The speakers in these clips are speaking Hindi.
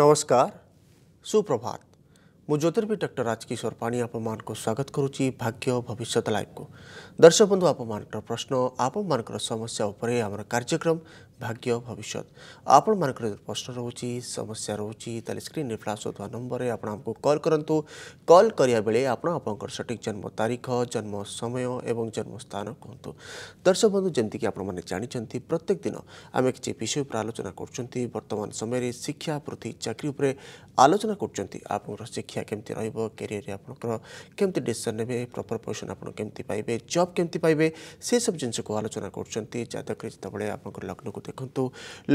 नमस्कार सुप्रभात ମୁଁ ଜ୍ୟୋତିର୍ବି ଡକ୍ଟର ରାଜକିଶୋର ପାଣି ଆପଣମାନଙ୍କୁ ସ୍ୱାଗତ କରୁଛି ଭାଗ୍ୟ ଭବିଷ୍ୟତ ଲାଇଭ୍କୁ ଦର୍ଶକ ବନ୍ଧୁ ଆପଣମାନଙ୍କର ପ୍ରଶ୍ନ ଆପଣମାନଙ୍କର ସମସ୍ୟା ଉପରେ ଆମର କାର୍ଯ୍ୟକ୍ରମ ଭାଗ୍ୟ ଭବିଷ୍ୟତ ଆପଣମାନଙ୍କର ପ୍ରଶ୍ନ ରହୁଛି ସମସ୍ୟା ରହୁଛି ତାହେଲେ ସ୍କ୍ରିନ୍ରେ ଫ୍ଲାସ୍ ହେଉଥିବା ନମ୍ବରରେ ଆପଣ ଆମକୁ କଲ୍ କରନ୍ତୁ କଲ୍ କରିବା ବେଳେ ଆପଣ ଆପଣଙ୍କର ସଠିକ୍ ଜନ୍ମ ତାରିଖ ଜନ୍ମ ସମୟ ଏବଂ ଜନ୍ମ ସ୍ଥାନ କୁହନ୍ତୁ ଦର୍ଶକ ବନ୍ଧୁ ଯେମିତିକି ଆପଣମାନେ ଜାଣିଛନ୍ତି ପ୍ରତ୍ୟେକ ଦିନ ଆମେ କିଛି ବିଷୟ ଉପରେ ଆଲୋଚନା କରୁଛନ୍ତି ବର୍ତ୍ତମାନ ସମୟରେ ଶିକ୍ଷା ପ୍ରତି ଚାକିରି ଉପରେ ଆଲୋଚନା କରୁଛନ୍ତି ଆପଣଙ୍କର ଶିକ୍ଷା କେମିତି ରହିବ କ୍ୟାରିୟରରେ ଆପଣଙ୍କର କେମିତି ଡିସିସନ୍ ନେବେ ପ୍ରପର୍ ପୋଜିସନ୍ ଆପଣ କେମିତି ପାଇବେ ଜବ୍ କେମିତି ପାଇବେ ସେସବୁ ଜିନିଷକୁ ଆଲୋଚନା କରୁଛନ୍ତି ଜାତକରେ ଯେତେବେଳେ ଆପଣଙ୍କର ଲଗ୍ନକୁ ଦେଖନ୍ତୁ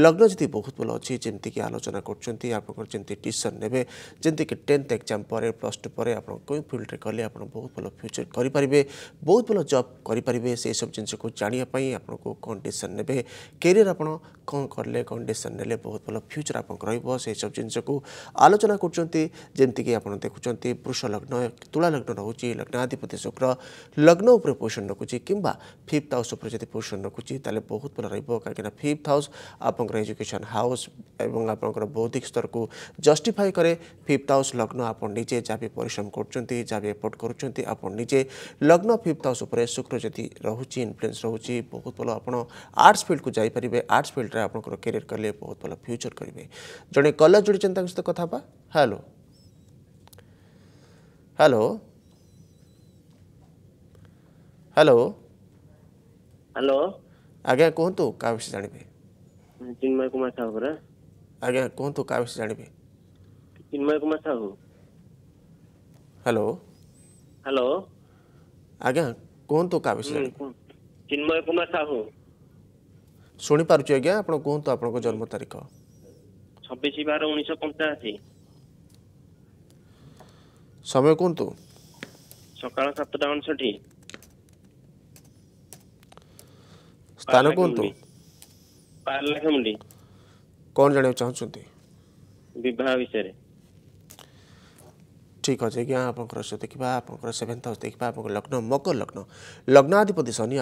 ଲଗ୍ନ ଯଦି ବହୁତ ଭଲ ଅଛି ଯେମିତିକି ଆଲୋଚନା କରୁଛନ୍ତି ଆପଣଙ୍କର ଯେମିତି ଟିସନ୍ ନେବେ ଯେମିତିକି ଟେନ୍ଥ ଏକ୍ଜାମ୍ ପରେ ପ୍ଲସ୍ ଟୁ ପରେ ଆପଣ କେଉଁ ଫିଲ୍ଡରେ କଲେ ଆପଣ ବହୁତ ଭଲ ଫ୍ୟୁଚର୍ କରିପାରିବେ ବହୁତ ଭଲ ଜବ୍ କରିପାରିବେ ସେସବୁ ଜିନିଷକୁ ଜାଣିବା ପାଇଁ ଆପଣଙ୍କୁ କ'ଣ ଡିସିସନ୍ ନେବେ କ୍ୟାରିୟର୍ ଆପଣ କ'ଣ କଲେ କ'ଣ ଡିସିସନ୍ ନେଲେ ବହୁତ ଭଲ ଫ୍ୟୁଚର୍ ଆପଣଙ୍କ ରହିବ ସେସବୁ ଜିନିଷକୁ ଆଲୋଚନା କରୁଛନ୍ତି ଯେମିତିକି ଆପଣ ଦେଖୁଛନ୍ତି ପୁରୁଷ ଲଗ୍ନ ତୁଳା ଲଗ୍ନ ରହୁଛି ଲଗ୍ନାଧିପତି ଶୁକ୍ର ଲଗ୍ନ ଉପରେ ପୋଜିସନ୍ ରଖୁଛି କିମ୍ବା ଫିଫ୍ଥ ହାଉସ୍ ଉପରେ ଯଦି ପୋଜିସନ୍ ରଖୁଛି ତାହେଲେ ବହୁତ ଭଲ ରହିବ କାହିଁକିନା ଫିଫ୍ଥ ଥିକ୍ ହାଉସ୍ ଆପଣଙ୍କର ଏଜୁକେସନ୍ ହାଉସ୍ ଏବଂ ଆପଣଙ୍କର ବୌଦ୍ଧିକ ସ୍ତରକୁ ଜଷ୍ଟିଫାଇ କରେ ଫିଫ୍ଥ ହାଉସ୍ ଲଗ୍ନ ଆପଣ ନିଜେ ଯାହା ବି ପରିଶ୍ରମ କରୁଛନ୍ତି ଯାହା ବି ଏଫୋର୍ଟ କରୁଛନ୍ତି ଆପଣ ନିଜେ ଲଗ୍ନ ଫିଫ୍ଥ ହାଉସ୍ ଉପରେ ଶୁକ୍ର ଯଦି ରହୁଛି ଇନଫ୍ଲୁଏନ୍ସ ରହୁଛି ବହୁତ ଭଲ ଆପଣ ଆର୍ଟ୍ସ ଫିଲ୍ଡକୁ ଯାଇପାରିବେ ଆର୍ଟ୍ସ ଫିଲ୍ଡରେ ଆପଣଙ୍କର କ୍ୟାରିୟର କଲେ ବହୁତ ଭଲ ଫ୍ୟୁଚର୍ କରିବେ ଜଣେ କଲର୍ ଯୋଡ଼ିଛନ୍ତି ତାଙ୍କ ସହିତ କଥା ହେବା ହ୍ୟାଲୋ ହ୍ୟାଲୋ ହ୍ୟାଲୋ ହ୍ୟାଲୋ ଆଜ୍ଞା କୁହନ୍ତୁ କାହା ବିଷୟରେ ଜାଣିବେ ଚିନ୍ମୟ କୁମାର ସାହୁ ପରା ଆଜ୍ଞା କୁହନ୍ତୁ କାହା ବିଷୟରେ ଜାଣିବେ ଚିନ୍ମୟ କୁମାର ସାହୁ ହ୍ୟାଲୋ ହ୍ୟାଲୋ ଆଜ୍ଞା କୁହନ୍ତୁ କାହା ବିଷୟରେ ଚିନ୍ମୟ କୁମାର ସାହୁ ଶୁଣିପାରୁଛି ଆଜ୍ଞା ଆପଣ କୁହନ୍ତୁ ଆପଣଙ୍କ ଜନ୍ମ ତାରିଖ ଛବିଶ ବାର ଉଣେଇଶହ ପଞ୍ଚାଅଶୀ ସମୟ କୁହନ୍ତୁ ସକାଳ ସାତଟା ଅଣଷଠି ସ୍ଥାନ କୁହନ୍ତୁ ପାରଳାଖେମୁଣ୍ଡି କ'ଣ ଜାଣିବାକୁ ଚାହୁଁଛନ୍ତି ବିବାହ ବିଷୟରେ ठिक अच्छे आप्दा सेवेन्थ हाउस देखा अब लग्न मकर लग्न लग्नाधिपति शनि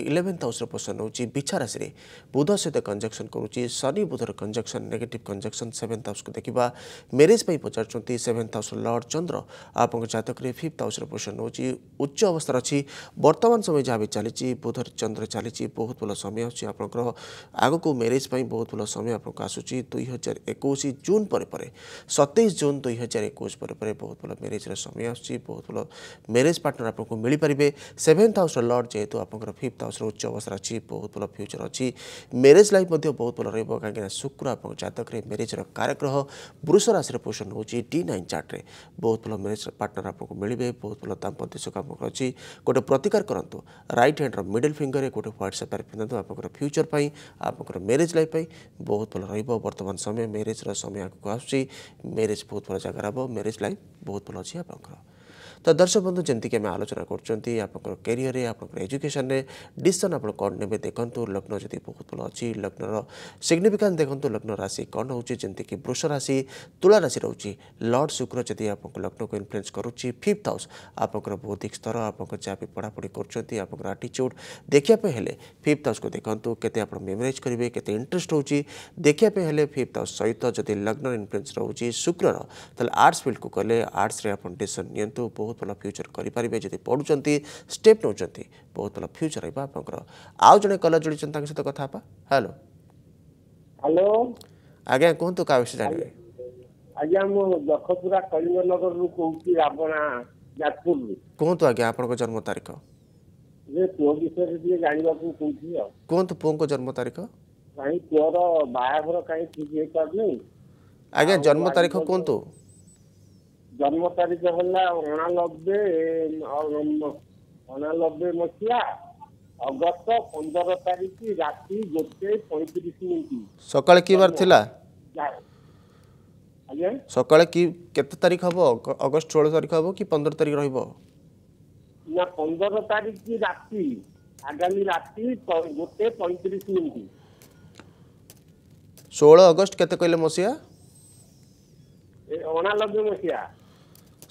इलेभेन्थ हाउस र बिछा राशि विछाराशि बुध सहित कन्जक्सन गर्नु शनि बुधर कन्जक्सन नेगेट कन्जक्सन सभेन्थ हाउसको देखा म्यारेज पनि पचास सेवेन्थ हाउस लर्ड चन्द्र आपतकै फिफ्थ हाउस्र पोसन नहुँछ उच्च अवस्था अघि बर्तमान समय जहाँबि चाहिँ बुधर चन्द्र चाहिँ बहुत भयो समय आप को म्यारेज पनि बहुत भयो समय आउँछ आसु दुई हजार एकै जुन पर सते जुन दुई हजार एकै ବହୁତ ଭଲ ମ୍ୟାରେଜ୍ର ସମୟ ଆସୁଛି ବହୁତ ଭଲ ମ୍ୟାରେଜ୍ ପାର୍ଟନର୍ ଆପଣଙ୍କୁ ମିଳିପାରିବେ ସେଭେନ୍ଥ ହାଉସ୍ର ଲର୍ଡ଼ ଯେହେତୁ ଆପଣଙ୍କର ଫିଫ୍ଥ ହାଉସ୍ର ଉଚ୍ଚ ଅବସ୍ଥାରେ ଅଛି ବହୁତ ଭଲ ଫ୍ୟୁଚର୍ ଅଛି ମ୍ୟାରେଜ୍ ଲାଇଫ୍ ମଧ୍ୟ ବହୁତ ଭଲ ରହିବ କାହିଁକିନା ଶୁକ୍ର ଆପଣଙ୍କ ଜାତକରେ ମ୍ୟାରେଜ୍ର କାରାଗ୍ରହ ପୁରୁଷ ରାଶିରେ ପୋଷଣ ହେଉଛି ଡି ନାଇନ୍ ଚାର୍ଟରେ ବହୁତ ଭଲ ମ୍ୟାରେଜ୍ ପାର୍ଟନର୍ ଆପଣଙ୍କୁ ମିଳିବେ ବହୁତ ଭଲ ଦାମ୍ପତ୍ୟ ସୁଖ ଆପଣଙ୍କର ଅଛି ଗୋଟେ ପ୍ରତିକାର କରନ୍ତୁ ରାଇଟ୍ ହ୍ୟାଣ୍ଡର ମିଡିଲ୍ ଫିଙ୍ଗର୍ରେ ଗୋଟେ ହ୍ୱାଇଟ୍ ସାତାର ପିନ୍ଧନ୍ତୁ ଆପଣଙ୍କର ଫ୍ୟୁଚର୍ ପାଇଁ ଆପଣଙ୍କର ମ୍ୟାରେଜ୍ ଲାଇଫ୍ ପାଇଁ ବହୁତ ଭଲ ରହିବ ବର୍ତ୍ତମାନ ସମୟ ମ୍ୟାରେଜ୍ର ସମୟ ଆଗକୁ ଆସୁଛି ମ୍ୟାରେଜ୍ ବହୁତ ଭଲ ଜାଗାରେ ହେବ ମ୍ୟାରେଜ୍ ଲାଇଫ୍ ବହୁତ ଭଲ ଅଛି ଆପଣଙ୍କର तो दर्शक बंधु जमीक आम आलोचना करियर आपर एजुकेशन डिशन आप कौन ने देखते लग्न जब बहुत भल अच्छी लग्न सिग्निफिका देखते लग्न राशि कौन होमती वृष राशि तुला राशि रोचे लर्ड शुक्र जब आप लग्न को इनफ्लुएंस करुच्ची फिफ्थ हाउस आप बौद्धिक स्तर आप जहाँ पढ़ापढ़ी करुँचे आप आटीच्यूड देखापे फिफ्थ हाउस को देखो केत मेमोरइज करेंगे केत इंटरेस्ट हो देखापी हेल्ले फिफ्थ हाउस सहित जब लग्न इनफ्लुएंस रोचे शुक्र तो आर्ट्स फिल्ड को कले आर्ट्स आप डिशन नि बहुत ବହୁତ ଭଲ ଫ୍ୟୁଚର୍ କରିପାରିବେ ଯଦି ପଢ଼ୁଛନ୍ତି ଷ୍ଟେପ୍ ନେଉଛନ୍ତି ବହୁତ ଭଲ ଫ୍ୟୁଚର୍ ରହିବ ଆପଣଙ୍କର ଆଉ ଜଣେ କଲେଜ ଯୋଡ଼ିଛନ୍ତି ତାଙ୍କ ସହିତ କଥା ହେବା ହ୍ୟାଲୋ ହ୍ୟାଲୋ ଆଜ୍ଞା କୁହନ୍ତୁ କାହା ବିଷୟରେ ଜାଣିବେ ଆଜ୍ଞା ମୁଁ ଦକ୍ଷପୁରା କଳିଙ୍ଗନଗରରୁ କହୁଛି ଆପଣ ଯାଜପୁରରୁ କୁହନ୍ତୁ ଆଜ୍ଞା ଆପଣଙ୍କ ଜନ୍ମ ତାରିଖ ପୁଅ ବିଷୟରେ ଟିକେ ଜାଣିବାକୁ କହୁଛି ଆଉ କୁହନ୍ତୁ ପୁଅଙ୍କ ଜନ୍ମ ତାରିଖ କାହିଁ ପୁଅର ବାହାଘର କାହିଁ ଠିକ ହେଇପାରୁନି ଆଜ୍ଞା ଜନ୍ମ ତାରିଖ କୁହନ୍ତୁ জন্ম তারিখ ହେଲା ଅଣାନବେ ଅଣାନବେ ମସିହା ଅଗଷ୍ଟ ପନ୍ଦର ତାରିଖ ରାତି ଗୋଟେ ପଇଁତିରିଶ ମିନିଟ୍ ସକାଳେ କି ବାର ଥିଲା ଆଜ୍ଞା ସକାଳେ କି କେତେ ତାରିଖ ହବ ଅଗଷ୍ଟ ଷୋହଳ ତାରିଖ ହବ କି ପନ୍ଦର ତାରିଖ ରହିବ ନା ପନ୍ଦର ତାରିଖ ରାତି ଆଗାମୀ ରାତି ଗୋଟେ ପଇଁତିରିଶ ମିନିଟ୍ ଷୋହଳ ଅଗଷ୍ଟ କେତେ କହିଲେ ମସିହା ଅଣାନବେ ମସିହା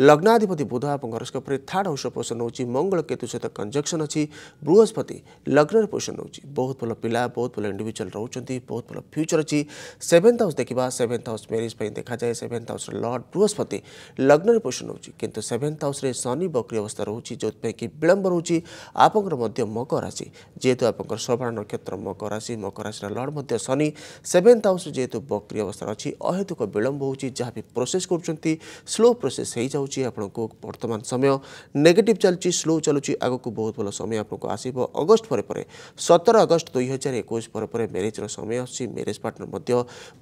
लग्नाधिपति बुध आप हरोस्कोप थार्ड हाउस पोषण हो मंगल केतु सहित कंजक्शन अच्छी बृहस्पति लग्न पोषण हो बहुत भल पिला बहुत भल इंडिविजुआल रोचे बहुत भल फ्यूचर अच्छी सेभेन्थ हाउस देखा सेभेन्थ हाउस मेरेज देखा जाए सेभेन्थ हाउस लर्ड बृहस्पति लग्न पोषण हो सेभेन्थ हाउस शनि बक्री अवस्था रोचे जो कि विलंब रोचे आप मकर राशि जेहतु आप श्रवण नक्षत्र मकर राशि मकर राशि लर्ड शनि सेभेन्थ हाउस जेहतु बक्री अवस्था अच्छी अहेतुक विलंब हो जहाँ भी प्रोसेस कर स्लो प्रोसेस हो जाऊँ ରହୁଛି ଆପଣଙ୍କୁ ବର୍ତ୍ତମାନ ସମୟ ନେଗେଟିଭ୍ ଚାଲିଛି ସ୍ଲୋ ଚାଲୁଛି ଆଗକୁ ବହୁତ ଭଲ ସମୟ ଆପଣଙ୍କୁ ଆସିବ ଅଗଷ୍ଟ ପରେ ପରେ ସତର ଅଗଷ୍ଟ ଦୁଇ ହଜାର ଏକୋଇଶ ପରେ ପରେ ମ୍ୟାରେଜ୍ର ସମୟ ଆସୁଛି ମ୍ୟାରେଜ୍ ପାର୍ଟନର ମଧ୍ୟ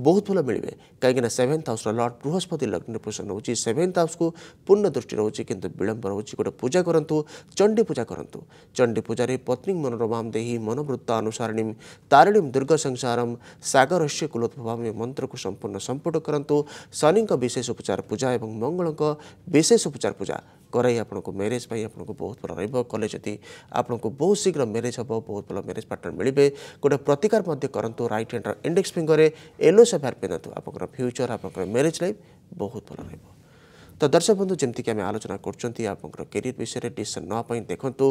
ବହୁତ ଭଲ ମିଳିବେ କାହିଁକିନା ସେଭେନ୍ଥ ହାଉସ୍ର ଲର୍ଡ଼ ବୃହସ୍ପତି ଲଗ୍ନରେ ପୋଷଣ ରହୁଛି ସେଭେନ୍ଥ ହାଉସ୍କୁ ପୂର୍ଣ୍ଣ ଦୃଷ୍ଟି ରହୁଛି କିନ୍ତୁ ବିଳମ୍ବ ରହୁଛି ଗୋଟେ ପୂଜା କରନ୍ତୁ ଚଣ୍ଡୀ ପୂଜା କରନ୍ତୁ ଚଣ୍ଡୀ ପୂଜାରେ ପତ୍ନୀ ମନୋରମାମ ଦେହି ମନୋବୃତ୍ତ ଅନୁସାରିଣୀ ତାରିଣୀ ଦୁର୍ଗ ସଂସାରମ୍ ସାଗରସ୍ୟ କୁଲୋଦ୍ଭବାମୀ ମନ୍ତ୍ରକୁ ସମ୍ପୂର୍ଣ୍ଣ ସମ୍ପୁଟ କରନ୍ତୁ ଶନିଙ୍କ ବିଶେଷ ଉପଚାର ପୂଜା ଏବଂ ମଙ୍ଗଳଙ୍କ ବିଶେଷ ଉପଚାର ପୂଜା କରାଇ ଆପଣଙ୍କୁ ମ୍ୟାରେଜ୍ ପାଇଁ ଆପଣଙ୍କୁ ବହୁତ ଭଲ ରହିବ କଲେଜ ଯଦି ଆପଣଙ୍କୁ ବହୁତ ଶୀଘ୍ର ମ୍ୟାରେଜ୍ ହେବ ବହୁତ ଭଲ ମ୍ୟାରେଜ୍ ପାର୍ଟନର ମିଳିବେ ଗୋଟେ ପ୍ରତିକାର ମଧ୍ୟ କରନ୍ତୁ ରାଇଟ୍ ହ୍ୟାଣ୍ଡର ଇଣ୍ଡେକ୍ସ ଫିଙ୍ଗରରେ ୟେଲୋ ସେଭାର ପିନ୍ଧନ୍ତୁ ଆପଣଙ୍କର ଫ୍ୟୁଚର୍ ଆପଣଙ୍କର ମ୍ୟାରେଜ୍ ଲାଇଫ୍ ବହୁତ ଭଲ ରହିବ ତ ଦର୍ଶକ ବନ୍ଧୁ ଯେମିତିକି ଆମେ ଆଲୋଚନା କରୁଛନ୍ତି ଆପଣଙ୍କର କ୍ୟାରିୟର ବିଷୟରେ ଡିସିସନ୍ ନେବା ପାଇଁ ଦେଖନ୍ତୁ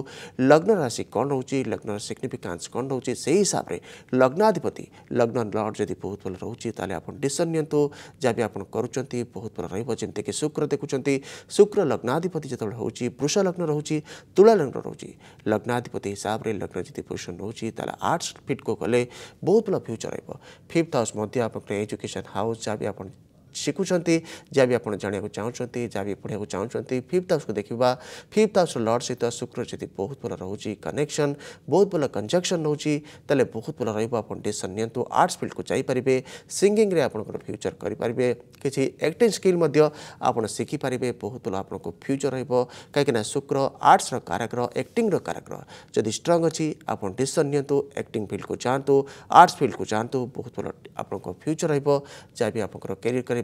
ଲଗ୍ନ ରାଶି କ'ଣ ରହୁଛି ଲଗ୍ନର ସିଗ୍ନିଫିକାନ୍ସ କ'ଣ ରହୁଛି ସେହି ହିସାବରେ ଲଗ୍ନାଧିପତି ଲଗ୍ନ ଲର୍ଡ଼ ଯଦି ବହୁତ ଭଲ ରହୁଛି ତାହେଲେ ଆପଣ ଡିସିସନ୍ ନିଅନ୍ତୁ ଯାହା ବି ଆପଣ କରୁଛନ୍ତି ବହୁତ ଭଲ ରହିବ ଯେମିତିକି ଶୁକ୍ର ଦେଖୁଛନ୍ତି ଶୁକ୍ର ଲଗ୍ନାଧିପତି ଯେତେବେଳେ ହେଉଛି ବୃଷ ଲଗ୍ନ ରହୁଛି ତୁଳା ଲଗ୍ନ ରହୁଛି ଲଗ୍ନାଧିପତି ହିସାବରେ ଲଗ୍ନ ଯଦି ପୋଜିସନ୍ ରହୁଛି ତାହେଲେ ଆର୍ଟ୍ସ ଫିଟ୍କୁ ଗଲେ ବହୁତ ଭଲ ଫ୍ୟୁଚର୍ ରହିବ ଫିଫ୍ଥ ହାଉସ୍ ମଧ୍ୟ ଆପଣଙ୍କର ଏଜୁକେସନ୍ ହାଉସ୍ ଯାହା ବି ଆପଣ शिखुंत जहाँ भी आप जानक चाहते जहाँ भी पढ़ाक चाहते फिफ्थ हाउस को देखा फिफ्थ हाउस लड सहित शुक्र जब बहुत भल रोच कनेक्शन बहुत भल कंजक्शन रोच बहुत भल रेसन आर्ट्स फिल्ड को जापारे सिंगिंग में आपंकर फ्यूचर करें किसी एक्टिंग स्किल आपखिपर बहुत भल आप फ्यूचर रहीकिना शुक्र आर्ट्स काराग्र एक्टिंग काराग्र जदि स्ट्रंग अच्छी आप डिशन एक्टिंग फिल्ड को जातु आर्ट्स फिल्ड को जातु बहुत भल आप फ्यूचर रहा भी आप कर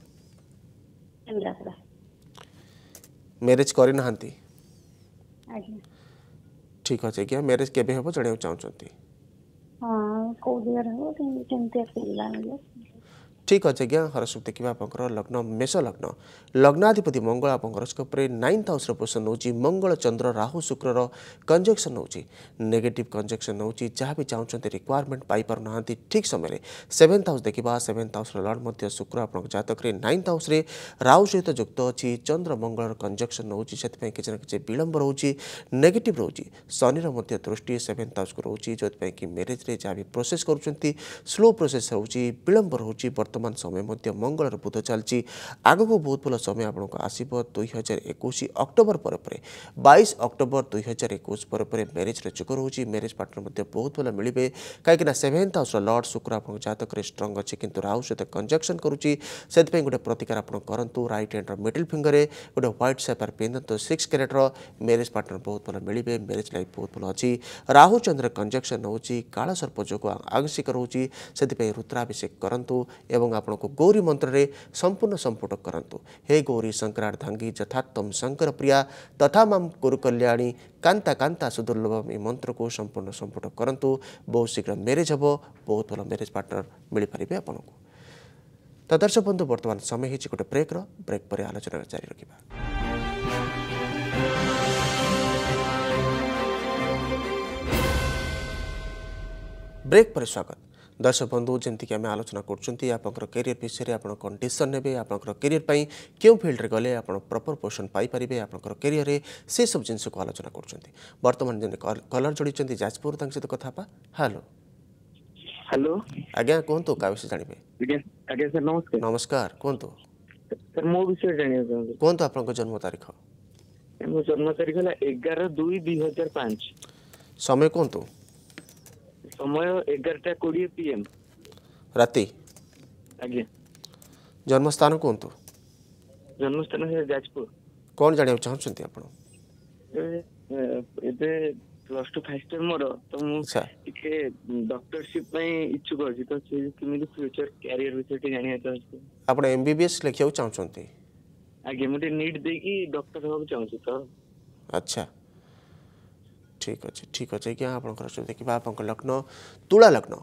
କେନ୍ଦ୍ରାପଡ଼ା ମ୍ୟାରେଜ୍ କରିନାହାନ୍ତି ଆଜ୍ଞା ଠିକ୍ ଅଛି ଆଜ୍ଞା ମ୍ୟାରେଜ୍ କେବେ ହେବ ଜାଣିବାକୁ ଚାହୁଁଛନ୍ତି ହଁ କୋଉ ଦିଗରେ ହେବ କେମିତି ପିଲା ମିଳିବ ठीक अच्छे आज्ञा हरसुख देखिए आप लग्न मेष लग्न लग्नाधिपति मंगल आपस्कोप नाइन्थ हाउस पोजिशन नौ मंगल चंद्र राहु शुक्र कंजक्शन नौगेटिव कंजक्शन हो जहाँ भी चाहते रिक्वयरमेंट पापार ना ठीक समय सेवेन्थ हाउस देखा सेवेन्थ हाउस लड़ शुक्र आप जतक नाइन्थ हाउस राहु सहित युक्त अच्छी चंद्र मंगल कंजक्शन नौ कि विलंब रोज नेगेट रोज शनि दृष्टि सेवेन्थ हाउस को रोचे जो कि मेरेज जहाँ भी प्रोसेस कर स्लो प्रोसेस रोचे विलंब रोचे ବର୍ତ୍ତମାନ ସମୟ ମଧ୍ୟ ମଙ୍ଗଳର ବୁଧ ଚାଲିଛି ଆଗକୁ ବହୁତ ଭଲ ସମୟ ଆପଣଙ୍କୁ ଆସିବ ଦୁଇ ହଜାର ଏକୋଇଶ ଅକ୍ଟୋବର ପରେ ପରେ ବାଇଶ ଅକ୍ଟୋବର ଦୁଇ ହଜାର ଏକୋଇଶ ପରେ ପରେ ମ୍ୟାରେଜ୍ର ଯୋଗ ରହୁଛି ମ୍ୟାରେଜ୍ ପାର୍ଟନର ମଧ୍ୟ ବହୁତ ଭଲ ମିଳିବେ କାହିଁକିନା ସେଭେନ୍ଥ ହାଉସ୍ର ଲର୍ଡ଼ ଶୁକ୍ର ଆପଣଙ୍କ ଜାତକରେ ଷ୍ଟ୍ରଙ୍ଗ ଅଛି କିନ୍ତୁ ରାହୁ ସହିତ କଞ୍ଜକ୍ସନ୍ କରୁଛି ସେଥିପାଇଁ ଗୋଟେ ପ୍ରତିକାର ଆପଣ କରନ୍ତୁ ରାଇଟ୍ ହ୍ୟାଣ୍ଡର ମିଡିଲ୍ ଫିଙ୍ଗରରେ ଗୋଟେ ହ୍ୱାଇଟ୍ ସେପାର ପିନ୍ଧନ୍ତୁ ସିକ୍ସ କ୍ୟାରେଟ୍ର ମ୍ୟାରେଜ୍ ପାର୍ଟନର ବହୁତ ଭଲ ମିଳିବେ ମ୍ୟାରେଜ୍ ଲାଇଫ୍ ବହୁତ ଭଲ ଅଛି ରାହୁ ଚନ୍ଦ୍ର କଞ୍ଜକ୍ସନ୍ ହେଉଛି କାଳ ସର୍ପ ଯୋଗ ଆଂଶିକ ରହୁଛି ସେଥିପାଇଁ ରୁଦ୍ରାଭିଷେକ କରନ୍ତୁ ଏବଂ ଆପଣଙ୍କୁ ଗୌରୀ ମନ୍ତ୍ରରେ ସମ୍ପୂର୍ଣ୍ଣ ସମ୍ପୁଟ କରନ୍ତୁ ହେ ଗୌରୀ ଶଙ୍କରାର୍ଦ୍ଧାଙ୍ଗୀ ଯଥାତ୍ତମ ଶଙ୍କର ପ୍ରିୟା ତଥା ମାମ ଗୁରୁ କଲ୍ୟାଣୀ କାନ୍ତା କାନ୍ତା ସୁଦୁର୍ଲଭମ୍ ଏ ମନ୍ତ୍ରକୁ ସମ୍ପୂର୍ଣ୍ଣ ସମ୍ପୁଟ କରନ୍ତୁ ବହୁତ ଶୀଘ୍ର ମ୍ୟାରେଜ୍ ହେବ ବହୁତ ଭଲ ମ୍ୟାରେଜ୍ ପାର୍ଟନର ମିଳିପାରିବେ ଆପଣଙ୍କୁ ତ ଦର୍ଶକ ବନ୍ଧୁ ବର୍ତ୍ତମାନ ସମୟ ହେଇଛି ଗୋଟେ ବ୍ରେକ୍ର ବ୍ରେକ୍ ପରେ ଆଲୋଚନା ଜାରି ରଖିବା ବ୍ରେକ୍ ପରେ ସ୍ୱାଗତ दर्शक बंधु जमीक आम आलोचना कर कैरियर विषय आप कंडीसन ने आपंकर कैरियर क्यों फिल्ड गले आप प्रपर पोषण पाइपर आपंकर कैरियर से सब जिनस आलोचना करर्तमान जन कलर जोड़ी जाजपुर सहित कथा हेलो हेलो आज्ञा कहतु क्या विषय जानवे नमस्कार नमस्कार कहतु सर मो विषय जाना जन्म तारीख मो जन्म तारीख है एगार दुई दुई हजार पाँच समय कहतु ସମୟ ଏଗାରଟା କୋଡ଼ିଏ ପି ଏମ୍ ରାତି ଆଜ୍ଞା ଜନ୍ମସ୍ଥାନ କୁହନ୍ତୁ ଜନ୍ମସ୍ଥାନ ଯାଜପୁର କ'ଣ ଜାଣିବାକୁ ଚାହୁଁଛନ୍ତି ଆପଣ ଏବେ ପ୍ଲସ୍ ଟୁ ଫାର୍ଷ୍ଟ ଇୟର୍ ମୋର ତ ମୁଁ ଟିକେ ଡକ୍ଟରସିପ୍ ପାଇଁ ଇଚ୍ଛୁକ ଅଛି ତ ସେ କେମିତି ଫ୍ୟୁଚର କ୍ୟାରିୟର ବିଷୟରେ ଟିକେ ଜାଣିବାକୁ ଚାହୁଁଛି ଆପଣ ଏମ୍ବିବିଏସ୍ ଲେଖିବାକୁ ଚାହୁଁଛନ୍ତି ଆଜ୍ଞା ମୁଁ ଟିକେ ନିଟ୍ ଦେଇକି ଡକ୍ଟର ହେବାକୁ ଚାହୁଁଛି ତ ଆଚ୍ଛା ঠিক আছে ঠিক আছে ଆଜ୍ଞା ଆପଣଙ୍କର ସବୁ ଦେଖିବା ଆପଣଙ୍କ ଲଗ୍ନ ତୁଳା ଲଗ୍ନ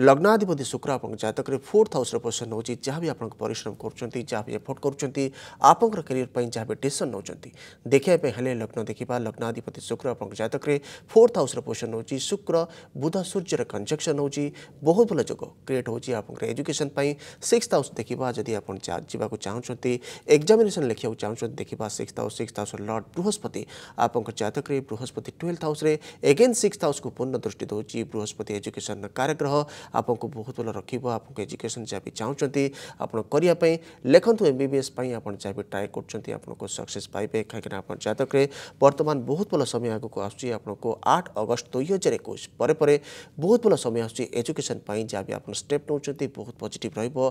लग्नाधिपति शुक्र आप जतक फोर्थ हाउस पोजिशन नौ जहाँ भी आपश्रम करफोर्ट करियर पर जहाँ भी डिशन नौ देखापे लग्न देखा लग्नाधिपति शुक्र आप जतक फोर्थ हाउस पोजिशन नौ शुक्र बुध सूर्य कंजक्शन हो बहुत भल जग क्रिएट होजुकेशन सिक्स हाउस देखा जदि आप जावाक चाहते एक्जामेसन लिखा चाहूँ देखा six house six house lord Brihaspati आप जतक Brihaspati twelfth house again six house को पूर्ण दृष्टि दौर बृहस्पति एजुकेशन कारग्रह आपको बहुत भल रख एजुकेशन जहाँ भी चाहते आपापी लेखु एम बस जहाँ भी ट्राए कर सक्से कहीं आप जतक बर्तमान बहुत भल समय आगे आस आठ अगस्ट दुई हजार एक पर बहुत भल समय आसुकेशन जहाँ भी आप स्टेप नौ बहुत पजिट रुँ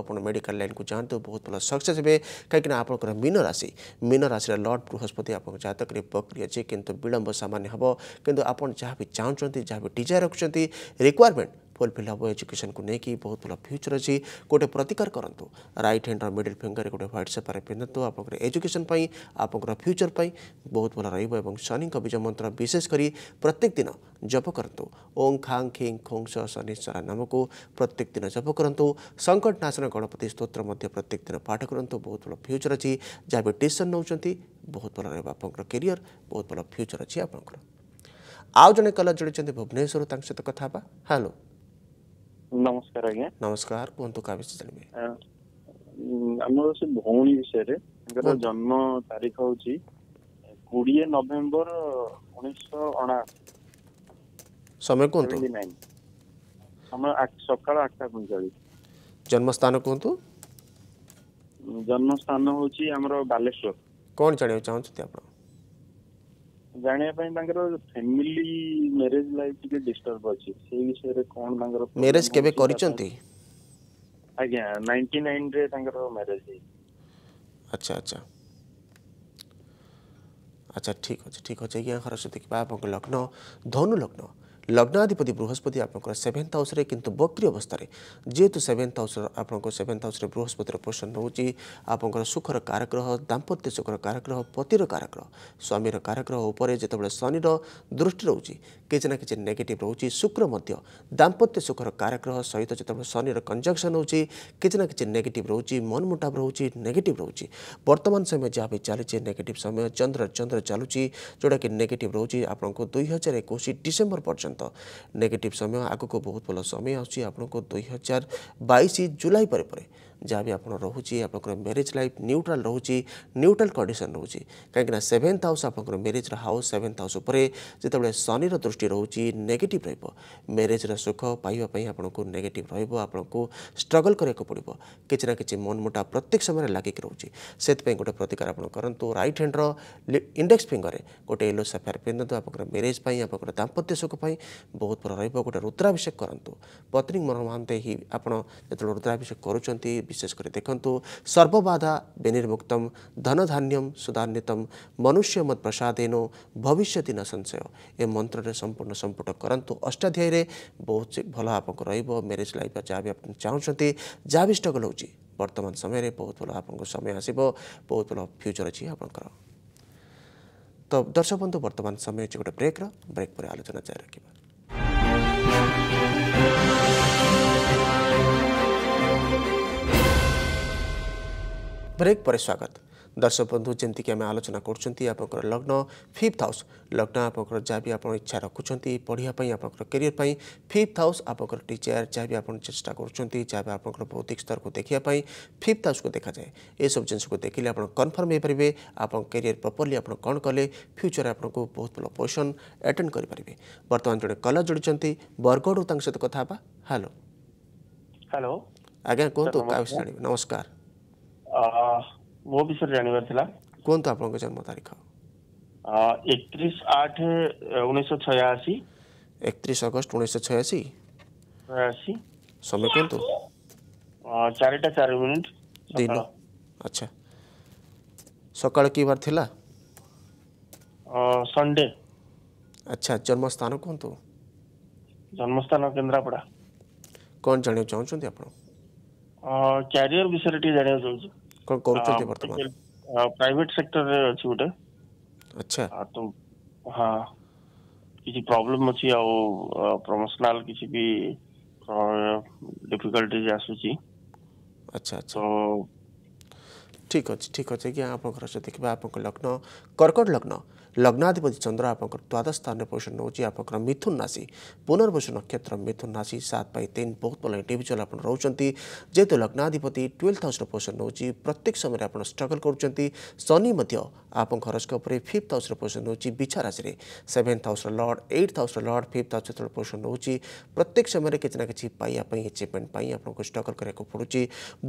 आप मेडिका लाइन को जातु बहुत भल सक्से कहीं आप मीन राशि मीन राशि लर्ड बृहस्पति आप जतक प्रक्रिया अच्छे कि विलंब सामान्य हम कि आप जहाँ भी चाहते जहाँ भी डिजायर रखुच्च रिक्वयरमे फुलफिल हम एजुकेशन को लेकिन बहुत भल फ्यूचर अच्छी गोटे प्रतिकार करूँ रईट हैंड रिडिल फिंगर गोटे ह्वैट सेपारे पिंधतु आप एजुकेशन आप फ्यूचर पर बहुत भल रहा शनि बीज मंत्र विशेषकर प्रत्येक दिन जप करूँ ओं खा खी खोस शनि सरा नाम को प्रत्येक दिन जप करूँ संकट नाशन गणपति स्तोत्र प्रत्येक दिन पाठ करूँ बहुत भल फ्यूचर अच्छी जहाँ भी टीसन नौ बहुत भल रिययर बहुत भल फ्यूचर अच्छी आप आउ जन कलर जोड़ी भुवनेश्वर तक तो कथा हेलो ନମସ୍କାର ଆଜ୍ଞା ନମସ୍କାର କୁହନ୍ତୁ କାହା ବିଷୟରେ ଜାଣିବେ ଆମର ସେ ଭଉଣୀ ବିଷୟରେ ତାଙ୍କର ଜନ୍ମ ତାରିଖ ହଉଛି କୋଡ଼ିଏ ନଭେମ୍ବର ଉଣେଇଶହ ଅଣାଅଶୀ ସମୟ କୁହନ୍ତୁ ସମୟ ସକାଳ ଆଠଟା ପଇଁଚାଳିଶ ଜନ୍ମସ୍ଥାନ କୁହନ୍ତୁ ଜନ୍ମସ୍ଥାନ ହଉଛି ଆମର ବାଲେଶ୍ୱର କ'ଣ ଜାଣିବାକୁ ଚାହୁଁଛନ୍ତି ଆପଣ ଜାଣିବା ପାଇଁ ତାଙ୍କର ଫ୍ୟାମିଲି ମ୍ୟାରେଜ ଲାଇଫ ଟିକେ ଡିଷ୍ଟର୍ବ ଅଛି ସେଇ ବିଷୟରେ କଣ ତାଙ୍କର ମ୍ୟାରେଜ କେବେ କରିଛନ୍ତି ଆଜ୍ଞା 99 ରେ ତାଙ୍କର ମ୍ୟାରେଜ ହେଇଛି ଆଚ୍ଛା ଆଚ୍ଛା ଆଚ୍ଛା ଠିକ୍ ଅଛି ଠିକ୍ ଅଛି ଆଜ୍ଞା ସରସ୍ୱତୀ ବାବାଙ୍କ ଲଗ୍ନ ଧନୁ ଲଗ୍ନ ଲଗ୍ନାଧିପତି ବୃହସ୍ପତି ଆପଣଙ୍କର ସେଭେନ୍ଥ ହାଉସ୍ରେ କିନ୍ତୁ ବକ୍ରି ଅବସ୍ଥାରେ ଯେହେତୁ ସେଭେନ୍ଥ ହାଉସ୍ ଆପଣଙ୍କ ସେଭେନ୍ଥ ହାଉସ୍ରେ ବୃହସ୍ପତିର ପୋଷଣ ରହୁଛି ଆପଣଙ୍କର ସୁଖର କାରଗ୍ରହ ଦାମ୍ପତ୍ୟ ସୁଖର କାରଗ୍ରହ ପତିର କାରଗ୍ରହ ସ୍ୱାମୀର କାରଗ୍ରହ ଉପରେ ଯେତେବେଳେ ଶନିର ଦୃଷ୍ଟି ରହୁଛି କିଛି ନା କିଛି ନେଗେଟିଭ୍ ରହୁଛି ଶୁକ୍ର ମଧ୍ୟ ଦାମ୍ପତ୍ୟ ସୁଖର କାରଗ୍ରହ ସହିତ ଯେତେବେଳେ ଶନିର କଞ୍ଜକ୍ସନ୍ ହେଉଛି କିଛି ନା କିଛି ନେଗେଟିଭ୍ ରହୁଛି ମନମୁଟାବ ରହୁଛି ନେଗେଟିଭ୍ ରହୁଛି ବର୍ତ୍ତମାନ ସମୟ ଯାହା ବି ଚାଲିଛି ନେଗେଟିଭ୍ ସମୟ ଚନ୍ଦ୍ର ଚନ୍ଦ୍ର ଚାଲୁଛି ଯେଉଁଟାକି ନେଗେଟିଭ୍ ରହୁଛି ଆପଣଙ୍କୁ ଦୁଇ ହଜାର ଏକୋଇଶ ଡିସେମ୍ବର ପର୍ଯ୍ୟନ୍ତ পর্যন্ত নেগেটিভ সময় আগুক বহুত ভাল সময় আসুচি আপনার দুই হাজার বাইশ জুলাই পরে পরে जहाँ भी आप रोचे आप मेरेज लाइफ न्यूट्राल रोचे न्यूट्राल कंडीशन रोचे कहीं सेभेन्थ हाउस आप मेरेज हाउस सेभेन्थ हाउस जिते शनि दृष्टि रोचे नेगेटिव रेरेजर सुख पाइबापी आपको नेगेटिव रपको स्ट्रगल करने पड़ो किसी ना कि मनमुटा प्रत्येक समय लागिक रोचे से गोटे प्रतिकार आप करूँ रईट हैंड्र इंडेक्स फिंगर गोटे येलो सफेयर पिंधु आप मेरेज आप दाम्पत्य सुखपाई बहुत भर रोटे रुद्राभिषेक करूँ पत्नी मनोमानते ही आप जो रुद्राभिषेक करुँच विशेष गरी देखन्तु सर्वबाधा धनधान्यम सुधान्यतम मनुष्य मनुष्यमत प्रसादेनो भविष्य दिन संशय ए मन्त्रले सम्पूर्ण सम्पुट गरु रे बहुत भयो आप म म्यारेज लैफ जहाँ चाहन्छ जहाँवि स्गल हुन्छ वर्तमान रे बहुत को समय आसीबो बहुत आपन फ्युचर तो दर्शक बन्धु वर्तमान समय अझ गोटे ब्रेक र ब्रेक पर आलोचना जारी रक ब्रेक पर स्वागत दर्शक बंधु जमीक आम आलोचना कर लग्न फिफ्थ हाउस लग्न आपंकर जहाँ भी आप इच्छा रखुंत पढ़ापी आपरियरपी फिफ्थ हाउस आप टीचर जहाँ भी आप चेषा करपर भौतिक स्तर को देखापी फिफ्थ हाउस को देखा जाए यह सब जिन देखे आप कनफर्म होते हैं आपरियर प्रपर्ली आप कौन कले फ्यूचर आपको बहुत भल पोजन एटेड करेंगे बर्तमान जो कलर जोड़ बरगढ़ सहित कथा हेलो हेलो आज्ञा कहतु नमस्कार मो विषय जानवर थी कौन तो आप लोगों जन्म तारीख आ एकत्रिस आठ उन्नीस सौ छयासी एकत्रिस अगस्त उन्नीस सौ छयासी छयासी समय कौन तो चार टा चार मिनट दिन अच्छा सकाल की बार थी आ संडे अच्छा जन्मस्थान कौन तो जन्मस्थान केंद्रापड़ा कौन जाने चाहूँ चुनते आप कैरियर विषय टी जाने चाहूँ କ'ଣ କରୁଛନ୍ତି ବର୍ତ୍ତମାନ ପ୍ରାଇଭେଟ୍ ସେକ୍ଟରରେ ଅଛି ଗୋଟେ ଆଚ୍ଛା ତ ହଁ କିଛି ପ୍ରୋବ୍ଲେମ୍ ଅଛି ଆଉ ପ୍ରମୋସନାଲ କିଛି ବି ଡିଫିକଲ୍ଟିଜ୍ ଆସୁଛି ଆଚ୍ଛା ଆଚ୍ଛା ଠିକ୍ ଅଛି ଠିକ୍ ଅଛି ଆଜ୍ଞା ଆପଣଙ୍କର ଯଦି ଦେଖିବା ଆପଣଙ୍କ ଲଗ୍ନ କର୍କଟ ଲଗ୍ନ लग्नाधिपति चन्द्र आपको द्वादश स्थान में पोषण रोचे आपको मिथुन राशि पुनर्वसु नक्षत्र मिथुन राशि सात बाई तीन बहुत भल इन्डिभिजुअल आप रोचे लग्नाधिपति ट्वेल्थ हाउस पोषण नौ प्रत्येक समय आप स्ट्रगल कर शनि आप उपरे फिफ्थ हाउस पोषण नौ विछा राशि seventh house lord eighth house lord fifth house जो पोषण नौ प्रत्येक समय कि ना कि एचिवमेंट आपको स्ट्रगल कराया पड़ू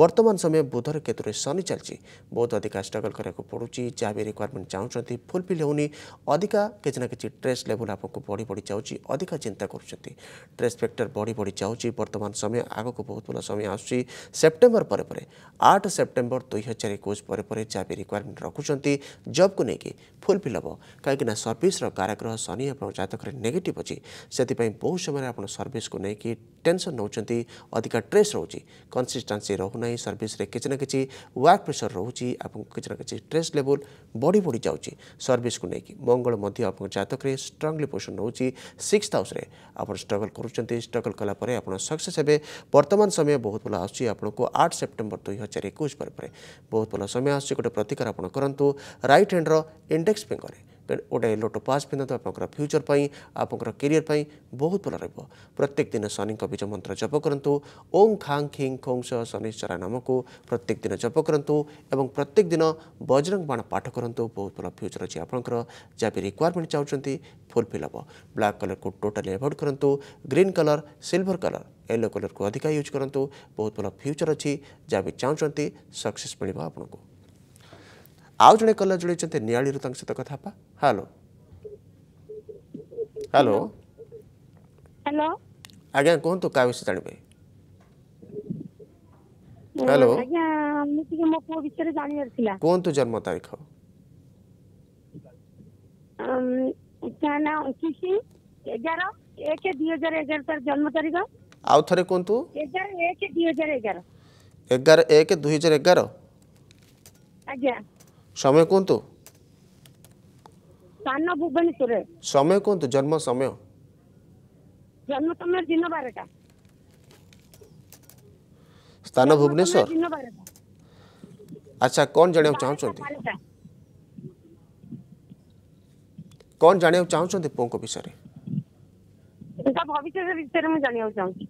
बर्तमान समय बुधर केतुले शनि चलती बहुत अधिक स्ट्रगल कराया पड़ू जहाँ भी रिक्वयरमेंट फुलफिल होनी ଅଧିକା କିଛି ନା କିଛି ଟ୍ରେସ୍ ଲେଭଲ୍ ଆପଣଙ୍କୁ ବଢ଼ି ବଢ଼ି ଯାଉଛି ଅଧିକା ଚିନ୍ତା କରୁଛନ୍ତି ଟ୍ରେସ୍ ଫ୍ୟାକ୍ଟର ବଢ଼ି ବଢ଼ି ଯାଉଛି ବର୍ତ୍ତମାନ ସମୟ ଆଗକୁ ବହୁତ ଭଲ ସମୟ ଆସୁଛି ସେପ୍ଟେମ୍ବର ପରେ ପରେ ଆଠ ସେପ୍ଟେମ୍ବର ଦୁଇ ହଜାର ଏକୋଇଶ ପରେ ପରେ ଯାହା ବି ରିକ୍ୱାରମେଣ୍ଟ ରଖୁଛନ୍ତି ଜବ୍କୁ ନେଇକି ଫୁଲଫିଲ୍ ହେବ କାହିଁକିନା ସର୍ଭିସ୍ର କାରାଗ୍ରହ ଶନି ଆପଣଙ୍କ ଜାତକରେ ନେଗେଟିଭ୍ ଅଛି ସେଥିପାଇଁ ବହୁ ସମୟରେ ଆପଣ ସର୍ଭିସ୍କୁ ନେଇକି ଟେନସନ୍ ନେଉଛନ୍ତି ଅଧିକା ଟ୍ରେସ୍ ରହୁଛି କନସିଷ୍ଟାନ୍ସି ରହୁନାହିଁ ସର୍ଭିସ୍ରେ କିଛି ନା କିଛି ୱାର୍କ ପ୍ରେସର୍ ରହୁଛି ଆପଣଙ୍କୁ କିଛି ନା କିଛି ଟ୍ରେସ୍ ଲେଭଲ୍ ବଢ଼ି ବଢ଼ି ଯାଉଛି ସର୍ଭିସ୍କୁ ନେଇକି मंगल आप जतक स्ट्रंगली पोषण रोचे सिक्स हाउस आप स्ट्रगल कर स्ट्रगल कलापर आप सक्सेस हे बर्तमान समय बहुत भल आसको आठ सेप्टेम्बर दुई हजार एक बहुत भल समय आस गोटे प्रतिकार आप करूँ रईट हैंड्र इंडेक्स फिंगर গোটাଏ ଲୋଟ ପାସ୍ ପିନ୍ଧନ୍ତୁ ଆପଣଙ୍କର ଫ୍ୟୁଚର୍ ପାଇଁ ଆପଣଙ୍କର କ୍ୟାରିୟର୍ ପାଇଁ ବହୁତ ଭଲ ରହିବ ପ୍ରତ୍ୟେକ ଦିନ ଶନିଙ୍କ ବୀଜ ମନ୍ତ୍ର ଜପ କରନ୍ତୁ ଓଂ ଖାଙ୍ଗ ଖିଙ୍ଗ ଖୋଂ ସହ ଶନିଶ୍ଚରା ନାମକୁ ପ୍ରତ୍ୟେକ ଦିନ ଜପ କରନ୍ତୁ ଏବଂ ପ୍ରତ୍ୟେକ ଦିନ ବଜରଙ୍ଗ ବାଣ ପାଠ କରନ୍ତୁ ବହୁତ ଭଲ ଫ୍ୟୁଚର୍ ଅଛି ଆପଣଙ୍କର ଯାହା ବି ରିକ୍ୱାରମେଣ୍ଟ ଚାହୁଁଛନ୍ତି ଫୁଲଫିଲ୍ ହେବ ବ୍ଲାକ୍ କଲର୍କୁ ଟୋଟାଲି ଆଭଏଡ଼୍ କରନ୍ତୁ green colour silver colour yellow କଲର୍କୁ ଅଧିକା ୟୁଜ୍ କରନ୍ତୁ ବହୁତ ଭଲ ଫ୍ୟୁଚର୍ ଅଛି ଯାହା ବି ଚାହୁଁଛନ୍ତି ସକ୍ସେସ୍ ମିଳିବ ଆପଣଙ୍କୁ ଆଉ ଜଣେ କଲର୍ ଜଣାଇଛନ୍ତି ନିଆଳିରୁ ତାଙ୍କ ସହିତ କଥା ହେବା ହ୍ୟାଲୋ ହ୍ୟାଲୋ ହ୍ୟାଲୋ ଆଜ୍ଞା କୁହନ୍ତୁ କାହା ବିଷୟରେ ଜାଣିବେ ହ୍ୟାଲୋ ଆଜ୍ଞା ମୁଁ ଟିକେ ମୋ ପୁଅ ବିଷୟରେ ଜାଣିବାର ଥିଲା କୁହନ୍ତୁ ଜନ୍ମ ତାରିଖ ତା ନାଁ ଅଙ୍କିଶ ଏଗାର ଏକ ଦୁଇ ହଜାର ଏଗାର ତାର ଜନ୍ମ ତାରିଖ ଆଉ ଥରେ କୁହନ୍ତୁ ଏଗାର ଏକ ଦୁଇ ହଜାର ଏଗାର ଏଗାର ଏକ ଦୁଇ ହଜାର ଏଗାର ଆଜ୍ଞା ସମୟ କୁହନ୍ତୁ ସ୍ଥାନ ଭୁବନେଶ୍ୱର ସମୟ କୁହନ୍ତୁ ଜନ୍ମ ସମୟ ଜନ୍ମ ସମୟ ଦିନ ବାରଟା ସ୍ଥାନ ଭୁବନେଶ୍ୱର ଆଚ୍ଛା କ'ଣ ଜାଣିବାକୁ ଚାହୁଁଛନ୍ତି କ'ଣ ଜାଣିବାକୁ ଚାହୁଁଛନ୍ତି ପୁଅଙ୍କ ବିଷୟରେ ଭବିଷ୍ୟତ ବିଷୟରେ ମୁଁ ଜାଣିବାକୁ ଚାହୁଁଛି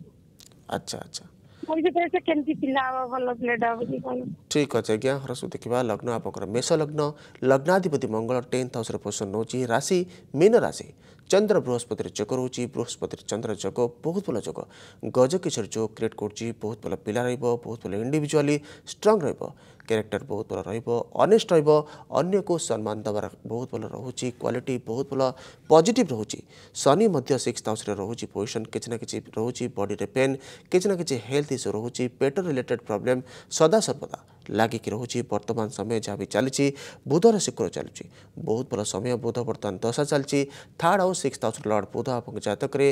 ଆଚ୍ଛା ଆଚ୍ଛା ठीक अच्छे आज्ञा हरसू देखा लग्न आप मेष लग्न लग्नाधिपति मंगल टेन्थ हाउस पोषण नौ राशि मीन राशि चंद्र बृहस्पति जग रोच बृहस्पति चंद्र जग बहुत भल जग गजकेशर जो क्रिएट बहुत भल पा रोज बहुत इंडिजुआली स्ट्रंग र क्यारेक्टर बहुत भल रनेट रन्य को सम्मान देवार बहुत भल रोच क्वाटी बहुत भल पजिट रोच शनि सिक्स हाउस रोज पोजिशन किसी ना कि रोज बडी पेन किसी ना कि हेल्थ इश्यू रोच पेट रिलेटेड प्रोब्लेम सदा सर्वदा ଲାଗିକି ରହୁଛି ବର୍ତ୍ତମାନ ସମୟ ଯାହା ବି ଚାଲିଛି ବୁଧର ଶୁକ୍ର ଚାଲୁଛି ବହୁତ ଭଲ ସମୟ ବୁଧ ବର୍ତ୍ତମାନ ଦଶା ଚାଲିଛି ଥାର୍ଡ଼ ହାଉସ୍ ସିକ୍ସ ହାଉସ୍ରେ ଲର୍ଡ଼ ବୁଧ ଆପଣଙ୍କ ଜାତକରେ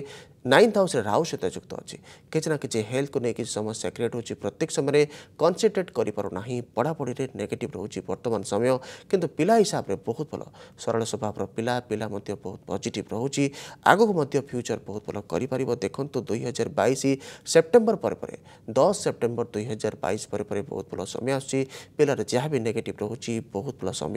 ନାଇନ୍ଥ ହାଉସ୍ରେ ରାହୁ ସହିତ ଯୁକ୍ତ ଅଛି କିଛି ନା କିଛି ହେଲ୍ଥକୁ ନେଇ କିଛି ସମସ୍ୟା କ୍ରିଏଟ୍ ହେଉଛି ପ୍ରତ୍ୟେକ ସମୟରେ କନ୍ସେନ୍ଟ୍ରେଟ୍ କରିପାରୁନାହିଁ ପଢ଼ାପଢ଼ିରେ ନେଗେଟିଭ୍ ରହୁଛି ବର୍ତ୍ତମାନ ସମୟ କିନ୍ତୁ ପିଲା ହିସାବରେ ବହୁତ ଭଲ ସରଳ ସ୍ୱଭାବର ପିଲା ପିଲା ମଧ୍ୟ ବହୁତ ପଜିଟିଭ୍ ରହୁଛି ଆଗକୁ ମଧ୍ୟ ଫ୍ୟୁଚର୍ ବହୁତ ଭଲ କରିପାରିବ ଦେଖନ୍ତୁ ଦୁଇ ହଜାର ବାଇଶ ସେପ୍ଟେମ୍ବର ପରେ ପରେ ଦଶ ସେପ୍ଟେମ୍ବର ଦୁଇ ହଜାର ବାଇଶ ପରେ ପରେ ବହୁତ ଭଲ ସମୟ पिर जहागेटिभ रहे भसु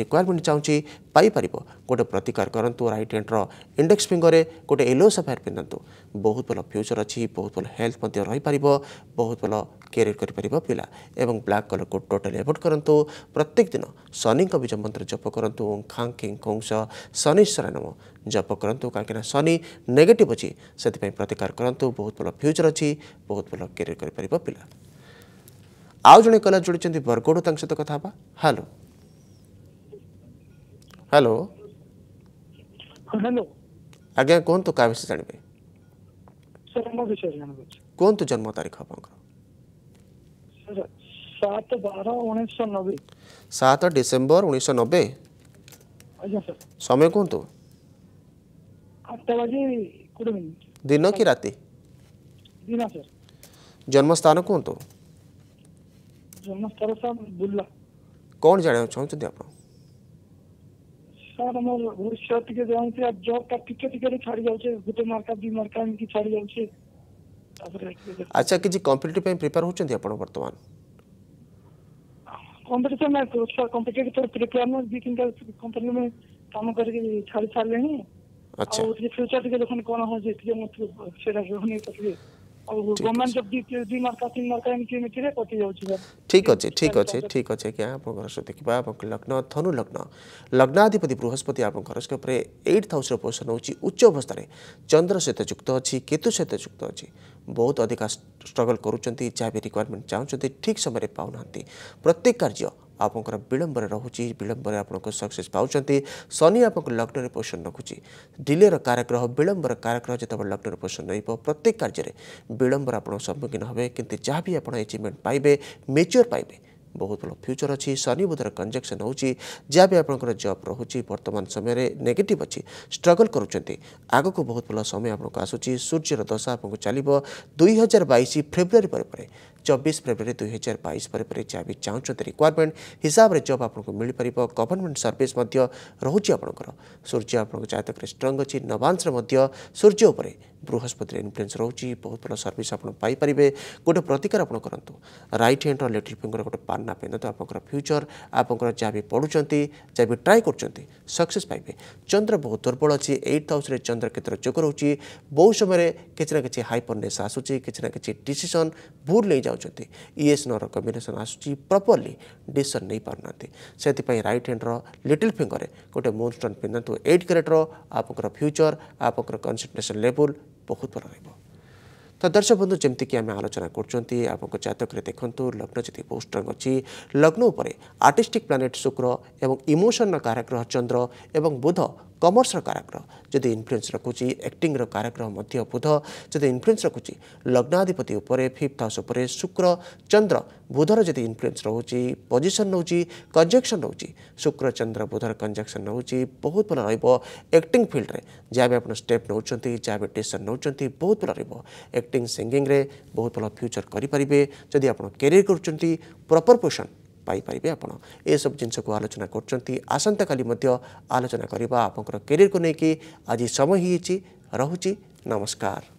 जिक्वारमेन्ट चाहन्छ पार गए प्रतिकार गरौँ रइट ह्यान्ड र इन्डेक्स फिङ्गरे गएो सफायर पिन्धा बहुत भन्नु फ्यूचर अहिले बहुत भए हेल्थ रहिपार बहुत भयो क्यारियर गरिपार पिया ए कलर को टोटाली एभड गरु प्रत्येक दिन का बिज मंत्र जप किङ खनिस नाम जप गरौँ काहीँक शनि नेगेट अँ त्यही प्रतिकार गरौँ बहुत भन्नु फ्यूचर अहिले बहुत भयो कर गरिपार आउ जड़े कलर जोड़ी बरगढ़ सहित कथा हेलो हेलो हेलो आज्ञा कहतु क्या विषय जानते कहतु जन्म तारीख आप सात डिसेम्बर उन्नीस नब्बे समय कहतु दिन कि राति जन्म स्थान कहतु ଜନ୍ମସ୍ଥଳ ସାର୍ ବୁର୍ଲା କ'ଣ ଜାଣିବାକୁ ଚାହୁଁଛନ୍ତି ଆପଣ ସାର୍ ମୋର ଭବିଷ୍ୟତ ଟିକେ ଯାଉଛି ଆଉ ଜବ୍ଟା ଟିକେ ଟିକେ ଛାଡ଼ି ଯାଉଛି ଗୋଟେ ମାର୍କା ଦୁଇ ମାର୍କା ଏମିତି ଛାଡ଼ି ଯାଉଛି ତାପରେ ଆଚ୍ଛା କିଛି କମ୍ପିଟେଟିଭ ପାଇଁ ପ୍ରିପେୟାର ହେଉଛନ୍ତି ଆପଣ ବର୍ତ୍ତମାନ କମ୍ପିଟେସନ୍ ସାର୍ କମ୍ପିଟେଟିଭ୍ ପ୍ରିପେୟାର ନୁହେଁ ଦୁଇ ତିନିଟା କମ୍ପାନୀ ମୁଁ କାମ କରିକି ଛାଡ଼ି ସାରିଲିଣି ଆଉ ଟିକେ ଫ୍ୟୁଚର୍ ଟିକେ ଦେଖନ୍ତୁ କ'ଣ ହେଉଛି ଟିକେ ମୋତେ ସେଇଟା ରହୁନି ଠିକ୍ ଅଛି ଠିକ୍ ଅଛି ଠିକ୍ ଅଛି ଆଜ୍ଞା ଆପଣଙ୍କର ରାଶି ଦେଖିବା ଆପଣଙ୍କ ଲଗ୍ନ ଧନୁ ଲଗ୍ନ ଲଗ୍ନାଧିପତି ବୃହସ୍ପତି ଆପଣଙ୍କ ରାଶି ଉପରେ ଏଇଟ୍ ହାଉସ୍ର ପୋଜିସନ୍ ହେଉଛି ଉଚ୍ଚ ଅବସ୍ଥାରେ ଚନ୍ଦ୍ର ସହିତ ଯୁକ୍ତ ଅଛି କେତୁ ସହିତ ଯୁକ୍ତ ଅଛି ବହୁତ ଅଧିକା ଷ୍ଟ୍ରଗଲ୍ କରୁଛନ୍ତି ଯାହା ବି ରିକ୍ୱାରମେଣ୍ଟ ଚାହୁଁଛନ୍ତି ଠିକ୍ ସମୟରେ ପାଉନାହାନ୍ତି ପ୍ରତ୍ୟେକ କାର୍ଯ୍ୟ ଆପଣଙ୍କର ବିଳମ୍ବରେ ରହୁଛି ବିଳମ୍ବରେ ଆପଣଙ୍କ ସକ୍ସେସ୍ ପାଉଛନ୍ତି ଶନି ଆପଣଙ୍କ ଲଗ୍ନରେ ପୋଷଣ ରଖୁଛି ଡିଲେର କାରଗ୍ରହ ବିଳମ୍ବର କାରଗ୍ରହ ଯେତେବେଳେ ଲଗ୍ନରେ ପୋଷଣ ରହିବ ପ୍ରତ୍ୟେକ କାର୍ଯ୍ୟରେ ବିଳମ୍ବର ଆପଣ ସମ୍ମୁଖୀନ ହେବେ କିନ୍ତୁ ଯାହା ବି ଆପଣ ଏଚିଭମେଣ୍ଟ ପାଇବେ ମେଚୁର ପାଇବେ ବହୁତ ଭଲ ଫ୍ୟୁଚର୍ ଅଛି ଶନି ବୁଧର କଞ୍ଜକ୍ସନ୍ ହେଉଛି ଯାହା ବି ଆପଣଙ୍କର ଜବ୍ ରହୁଛି ବର୍ତ୍ତମାନ ସମୟରେ ନେଗେଟିଭ୍ ଅଛି ଷ୍ଟ୍ରଗଲ୍ କରୁଛନ୍ତି ଆଗକୁ ବହୁତ ଭଲ ସମୟ ଆପଣଙ୍କୁ ଆସୁଛି ସୂର୍ଯ୍ୟର ଦଶା ଆପଣଙ୍କୁ ଚାଲିବ ଦୁଇ ହଜାର ବାଇଶ ଫେବୃଆରୀ ପରେ ପରେ ଚବିଶ ଫେବୃଆରୀ ଦୁଇ ହଜାର ବାଇଶ ପରେ ପରେ ଯାହା ବି ଚାହୁଁଛନ୍ତି ରିକ୍ୱାରମେଣ୍ଟ ହିସାବରେ ଜବ୍ ଆପଣଙ୍କୁ ମିଳିପାରିବ ଗଭର୍ଣ୍ଣମେଣ୍ଟ ସର୍ଭିସ୍ ମଧ୍ୟ ରହୁଛି ଆପଣଙ୍କର ସୂର୍ଯ୍ୟ ଆପଣଙ୍କ ଜାତକରେ ଷ୍ଟ୍ରଙ୍ଗ ଅଛି ନବାଂଶରେ ମଧ୍ୟ ସୂର୍ଯ୍ୟ ଉପରେ ବୃହସ୍ପତିର ଇନଫ୍ଲୁଏନ୍ସ ରହୁଛି ବହୁତ ଭଲ ସର୍ଭିସ୍ ଆପଣ ପାଇପାରିବେ ଗୋଟେ ପ୍ରତିକାର ଆପଣ କରନ୍ତୁ ରାଇଟ୍ ହ୍ୟାଣ୍ଡର ଲିଟିଲ୍ ଫିଙ୍ଗର ଗୋଟେ ପାନ୍ନା ପିନ୍ଧନ୍ତୁ ଆପଣଙ୍କର ଫ୍ୟୁଚର ଆପଣଙ୍କର ଯାହା ବି ପଢ଼ୁଛନ୍ତି ଯାହା ବି ଟ୍ରାଏ କରୁଛନ୍ତି ସକ୍ସେସ୍ ପାଇବେ ଚନ୍ଦ୍ର ବହୁତ ଦୁର୍ବଳ ଅଛି ଏଇଟ୍ ହାଉସ୍ରେ ଚନ୍ଦ୍ର କେତେର ଯୋଗ ରହୁଛି ବହୁ ସମୟରେ କିଛି ନା କିଛି ହାଇପରନେସ୍ ଆସୁଛି କିଛି ନା କିଛି ଡିସିସନ୍ ଭୁଲ ନେଇଯାଉଛନ୍ତି ଇଏସ୍ ନର କମ୍ବିନେସନ୍ ଆସୁଛି ପ୍ରପର୍ଲି ଡିସିସନ୍ ନେଇପାରୁନାହାନ୍ତି ସେଥିପାଇଁ ରାଇଟ୍ ହ୍ୟାଣ୍ଡର ଲିଟିଲ୍ ଫିଙ୍ଗରରେ ଗୋଟେ ମୁନ୍ ଷ୍ଟୋନ୍ ପିନ୍ଧନ୍ତୁ ଏଇଟ୍ କ୍ୟାରେଟ୍ର ଆପଣଙ୍କର ଫ୍ୟୁଚର ଆପଣଙ୍କର କନ୍ସେନ୍ଟ୍ରେସନ୍ ଲେବୁଲ୍ ବହୁତ ଭଲ ରହିବ ତ ଦର୍ଶକ ବନ୍ଧୁ ଯେମିତିକି ଆମେ ଆଲୋଚନା କରୁଛନ୍ତି ଆପଣଙ୍କ ଜାତକରେ ଦେଖନ୍ତୁ ଲଗ୍ନ ଯଦି ପୋଷ୍ଟରଙ୍ଗ ଅଛି ଲଗ୍ନ ଉପରେ ଆର୍ଟିଷ୍ଟିକ୍ ପ୍ଲାନେଟ୍ ଶୁକ୍ର ଏବଂ ଇମୋସନ୍ର କାରକ ଗ୍ରହ ଚନ୍ଦ୍ର ଏବଂ ବୁଧ କମର୍ସର କାରାଗ୍ରହ ଯଦି ଇନଫ୍ଲୁଏନ୍ସ ରଖୁଛି ଆକ୍ଟିଂର କାରାଗ୍ରହ ମଧ୍ୟ ବୁଧ ଯଦି ଇନଫ୍ଲୁଏନ୍ସ ରଖୁଛି ଲଗ୍ନାଧିପତି ଉପରେ ଫିଫ୍ଥ ହାଉସ୍ ଉପରେ ଶୁକ୍ର ଚନ୍ଦ୍ର ବୁଧର ଯଦି ଇନଫ୍ଲୁଏନ୍ସ ରହୁଛି ପୋଜିସନ୍ ନେଉଛି କଞ୍ଜକ୍ସନ୍ ନେଉଛି ଶୁକ୍ର ଚନ୍ଦ୍ର ବୁଧର କଞ୍ଜକ୍ସନ୍ ନେଉଛି ବହୁତ ଭଲ ରହିବ ଆକ୍ଟିଂ ଫିଲ୍ଡରେ ଯାହା ବି ଆପଣ ଷ୍ଟେପ୍ ନେଉଛନ୍ତି ଯାହା ବି ଡିସିସନ୍ ନେଉଛନ୍ତି ବହୁତ ଭଲ ରହିବ ଆକ୍ଟିଂ ସିଙ୍ଗିଂରେ ବହୁତ ଭଲ ଫ୍ୟୁଚର୍ କରିପାରିବେ ଯଦି ଆପଣ କ୍ୟାରିୟର୍ କରୁଛନ୍ତି ପ୍ରପର୍ ପୋଜିସନ୍ ପାଇପାରିବେ ଆପଣ ଏସବୁ ଜିନିଷକୁ ଆଲୋଚନା କରୁଛନ୍ତି ଆସନ୍ତାକାଲି ମଧ୍ୟ ଆଲୋଚନା କରିବା ଆପଣଙ୍କର କ୍ୟାରିୟରକୁ ନେଇକି ଆଜି ସମୟ ହୋଇଛି ରହୁଛି ନମସ୍କାର